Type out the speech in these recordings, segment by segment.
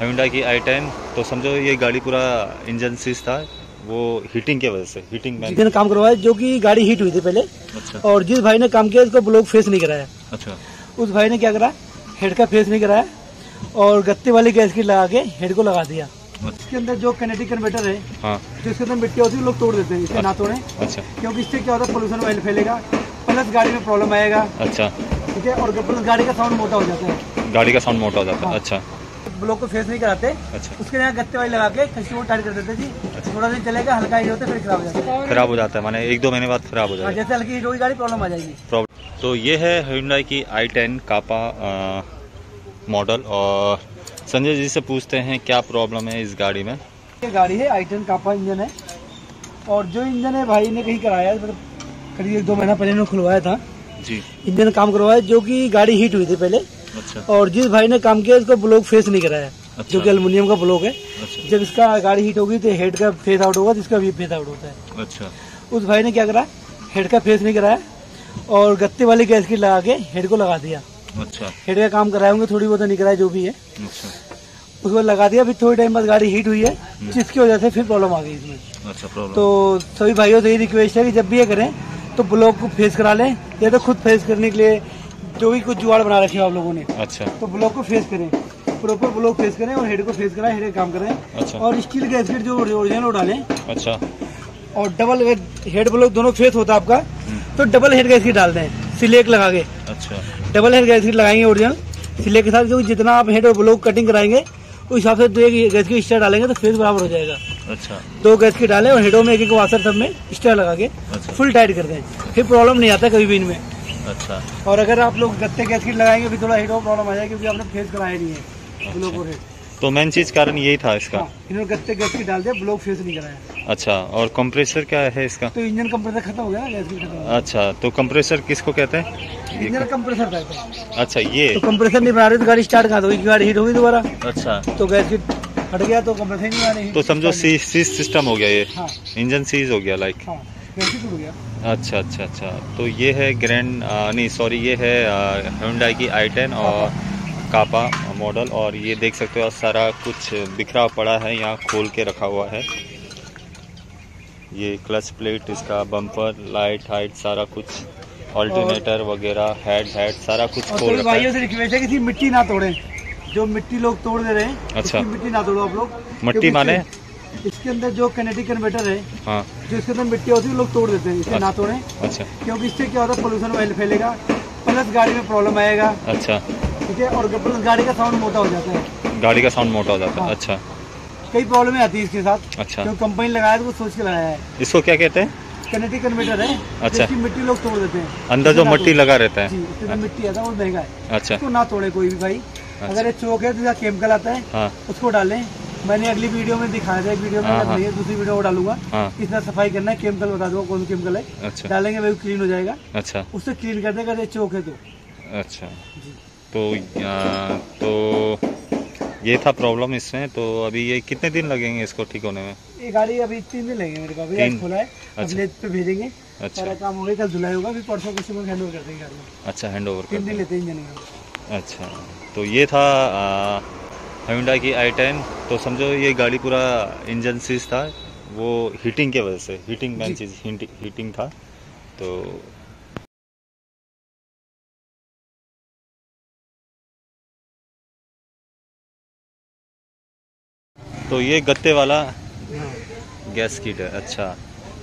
हुंडा की आई टेन तो समझो ये गाड़ी पूरा इंजन सीज था वो हीटिंग की वजह से हीटिंग में काम करवाया जो कि गाड़ी हीट हुई थी पहले अच्छा। और जिस भाई ने काम किया उसको ब्लॉक फेस नहीं कराया। अच्छा। उस भाई ने क्या करा? हेड का फेस नहीं कराया और गत्ते वाली गैस की लगा के हेड को लगा दिया। इसके अंदर जो कनेटिक कन्वर्टर है हाँ। जो इसके अंदर मिट्टी होती है लोग तोड़ देते हैं इसे ना तोड़े अच्छा। क्योंकि इससे क्या होता है पोल्यूशन ऑयल फैलेगा प्लस गाड़ी में प्रॉब्लम आएगा। अच्छा। ठीक है? और प्लस गाड़ी का साउंड मोटा हो जाता है। गाड़ी का साउंड मोटा हो जाता है। हाँ। अच्छा। ब्लॉक को फेस नहीं कराते। अच्छा। उसके यहाँ गत्ते वाली लगा के कस्टमर टाइट कर देते जी। थोड़ा दिन चलेगा हल्का हीट होता फिर खराब हो जाता है। खराब हो जाता है माने एक दो महीने बाद खराब हो हाँ, जाएगा। जैसे हल्की हीट होगी गाड़ी प्रॉब्लम आ जाएगी। प्रॉब्लम तो ये है हुंडई की आई टेन कापा मॉडल और संजय जी से पूछते हैं क्या प्रॉब्लम है इस गाड़ी में? ये गाड़ी है आई टेन कापा इंजन है। और जो इंजन है भाई ने कहीं कराया मतलब करीब एक दो महीना पहले इन्होंने खुलवाया था। जी। इंजन काम करवाया जो कि गाड़ी हीट हुई थी पहले। अच्छा। और जिस भाई ने काम किया उसको ब्लॉक फेस नहीं कराया। अच्छा। जो कि अल्मोनियम का ब्लॉक है। अच्छा। जब इसका गाड़ी हीट होगी तो हेड का फेस आउट होगा तो इसका भी फेस आउट होता है। अच्छा। उस भाई ने क्या करा? हेड का फेस नहीं कराया और गत्ते वाली गैस की लगा के हेड को लगा दिया। अच्छा। हेड का काम कराए होंगे थोड़ी बहुत नहीं कराया जो भी है। अच्छा। उसके लगा दिया फिर थोड़ी टाइम बाद गाड़ी हीट हुई है जिसकी वजह से फिर प्रॉब्लम आ गई इसमें। अच्छा प्रॉब्लम तो सभी भाइयों से यही रिक्वेस्ट है कि जब भी ये करें तो ब्लॉक को फेस करा लें या तो खुद फेस करने के लिए जो भी कुछ जुगाड़ बना रखे हो आप लोगों ने। अच्छा। तो ब्लॉक को फेस करें। प्रॉपर ब्लॉक फेस करें और हेड को फेस कराएँ हेड काम करें। अच्छा। और स्टील गैसकेट जो ओरिजिनल वो डालें। अच्छा। और डबल हेड ब्लॉक दोनों फेस होता है आपका। तो डबल हेड गैसकेट डाल दें सिलेक लगा के। अच्छा। डबल हेड गैसकेट लगाएँगे ओरिजिनल सिलेक के साथ जो जितना आप हेड और ब्लॉक कटिंग कराएँगे उस हिसाब से दो एक गैस की स्टार डालेंगे तो फेस बराबर हो जाएगा। अच्छा। दो गैस की डालें और हेडो में एक एक वाशर सब में स्टार लगा के अच्छा। फुल टाइट कर दें। फिर प्रॉब्लम नहीं आता कभी भी इनमें। अच्छा। और अगर आप लोग गत्ते गैस की लगाएँगे फिर थोड़ा हेड में प्रॉब्लम आ जाएगी क्योंकि आपने फेस कराया नहीं है। ब्लॉक और हेड तो मेन चीज़ कारण यही था इसका? हाँ, इन्होंने गत्ते गैस की डाल दिया ब्लॉक फेस नहीं कराया। अच्छा और कंप्रेसर क्या है इसका? तो इंजन कंप्रेसर खत्म हो गया ना गैस की खत्म अच्छा तो कंप्रेसर किसको कहते हैं? इंजन कंप्रेसर था इसका। अच्छा ये। तो कंप्रेसर नहीं बना रहे तो गाड़ी स्टार्ट कहाँ होगी? गाड़ी हीट होगी दोबारा। अच्छा। तो गैस की फट गया तो कंप्रेसर नहीं बना तो समझो सीज सिस्टम हो गया ये। हाँ। इंजन सीज हो गया लाइक हाँ। अच्छा अच्छा अच्छा। तो ये है ग्रैंड नहीं सॉरी ये है हुंडई की आई टेन और कापा मॉडल और ये देख सकते हो सारा कुछ बिखरा पड़ा है यहाँ खोल के रखा हुआ है। ये क्लच प्लेट इसका बम्पर लाइट हाइट सारा कुछ ऑल्टरनेटर वगैरह हेड हेड सारा कुछ खोल रखा है। भाइयों से रिक्वेस्ट है कि मिट्टी ना तोड़े। जो मिट्टी लोग तोड़ दे रहे हैं अच्छा। मिट्टी ना तोड़ो आप लोग। मट्टी माने? इसके- अंदर जो कनेटिक कन्वर्टर है हाँ। जो इसके अंदर मिट्टी होती है लोग तोड़ देते हैं इसे अच्छा, ना तोड़ें अच्छा। क्योंकि इससे क्या होता है पोल्यूशन ऑयल फैलेगा प्लस गाड़ी में प्रॉब्लम आएगा। अच्छा। ठीक है? और प्लस गाड़ी का साउंड मोटा हो जाता है। गाड़ी का साउंड मोटा हो जाता है। हाँ। अच्छा। कई प्रॉब्लम आती है इसके साथ। अच्छा। जो कंपनी लगाया तो वो सोच के लगाया है। इसको क्या कहते हैं? कनेटिक कन्वर्टर है अच्छा। मिट्टी लोग तोड़ देते हैं। अंदर जो मट्टी। लगा रहता है। मिट्टी आता है वो महँगा है। अच्छा। ना तोड़े कोई भी भाई। अगर ये चौक है तो केमिकल आता है हाँ। उसको डालें। मैंने अगली वीडियो में दिखाया था एक वीडियो में हाँ, जब हाँ। नहीं है दूसरी वीडियो में डालूँगा। हाँ। कितना सफ़ाई करना है केमिकल बता दूँगा कौन केमिकल है। अच्छा। डालेंगे वही क्लीन हो जाएगा। अच्छा। उससे क्लीन कर देगा अगर चौक है तो। अच्छा। तो आ, तो ये था प्रॉब्लम इसमें तो अभी ये कितने दिन लगेंगे इसको ठीक होने में? ये गाड़ी अभी तीन दिन लगेंगे मेरे को अभी आज खोला है अच्छा। अगले पे भेजेंगे। अच्छा। काम हो गया कल धुलाई होगा फिर परसों किसी हैंड ओवर कर देंगे गाड़ी अच्छा हैंड ओवर तीन दिन लेते हैं इंजन अच्छा। तो ये था हुंडा की आई टेन तो समझो ये गाड़ी पूरा इंजन सीज था वो हीटिंग की वजह से हीटिंग मेन। चीज़ हीटिंग था तो तो ये गत्ते वाला हाँ। गैस किट है अच्छा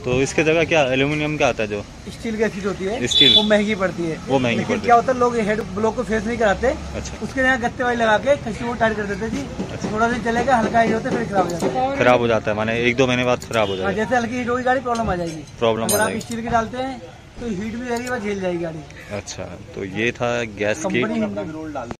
तो इसके जगह क्या एल्यूमिनियम का आता है जो? स्टील की सीट होती है। स्टील। वो महँगी पड़ती है। वो महँगी पड़ती क्या होता है लोग हेड ब्लॉक को फेस नहीं कराते। अच्छा। उसके यहाँ गत्ते वाली लगा के कस्टमर टाइट कर देते जी। अच्छा। थोड़ा दिन चलेगा हल्का हीट होता है फिर खराब हो जाता है। खराब हो जाता है माने एक दो महीने बाद खराब हो हाँ, जाएगा। जैसे हल्की हीट होगी गाड़ी प्रॉब्लम आ जाएगी। प्रॉब्लम आप स्टील की डालते हैं तो हीट भी रहेगी झेल जाएगी गाड़ी। अच्छा तो ये था गैस कंपनी